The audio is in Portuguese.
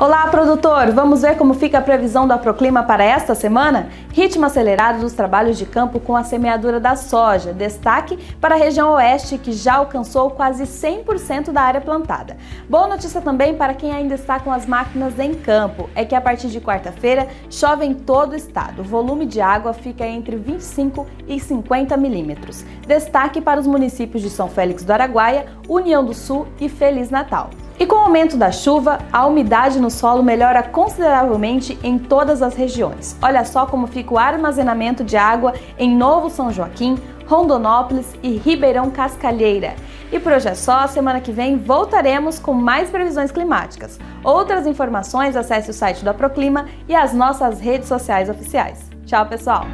Olá, produtor! Vamos ver como fica a previsão da Proclima para esta semana? Ritmo acelerado dos trabalhos de campo com a semeadura da soja. Destaque para a região oeste, que já alcançou quase 100% da área plantada. Boa notícia também para quem ainda está com as máquinas em campo: é que a partir de quarta-feira chove em todo o estado. O volume de água fica entre 25 e 50 milímetros. Destaque para os municípios de São Félix do Araguaia, União do Sul e Feliz Natal. E com o aumento da chuva, a umidade no solo melhora consideravelmente em todas as regiões. Olha só como fica o armazenamento de água em Novo São Joaquim, Rondonópolis e Ribeirão Cascalheira. E por hoje é só, semana que vem voltaremos com mais previsões climáticas. Outras informações, acesse o site da Proclima e as nossas redes sociais oficiais. Tchau, pessoal!